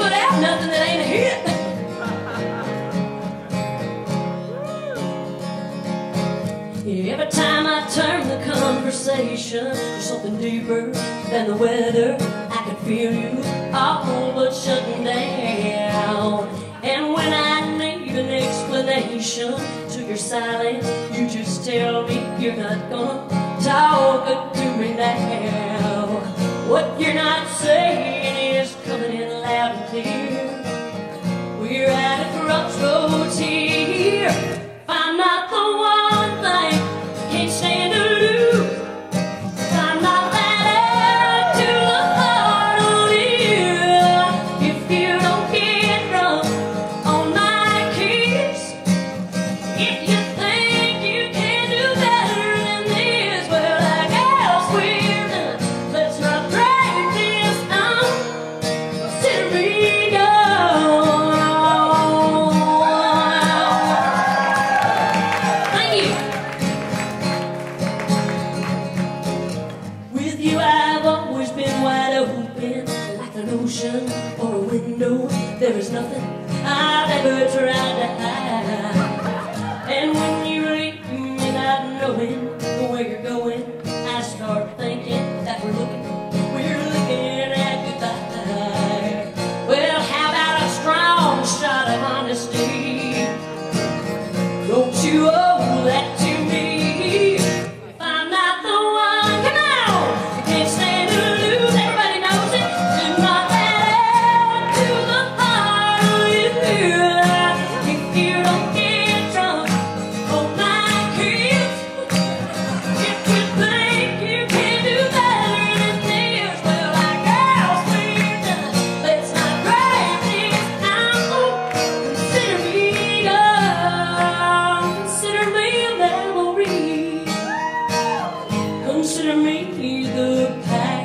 put out nothing that ain't a hit. Every time I turn the conversation to something deeper than the weather, I can feel you all but shutting down. And when I need an explanation to your silence, you just tell me you're not gonna talk to me now. What you're not saying loud and clear. We're at a crossroads here. Been wide open, like an ocean or a window. There is nothing I've ever tried to. bring me the path.